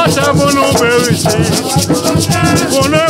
ọsẹ fúnú bẹ̀rù sí fúnú.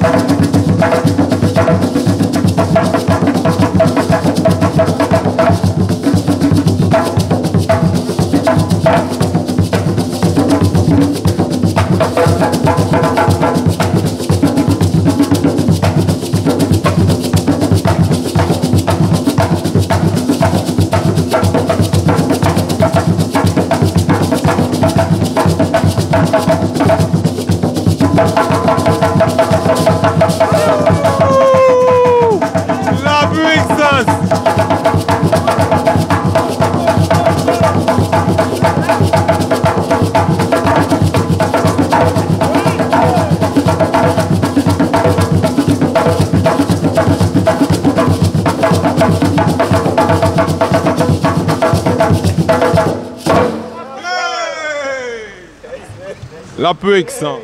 Música Un peu excent.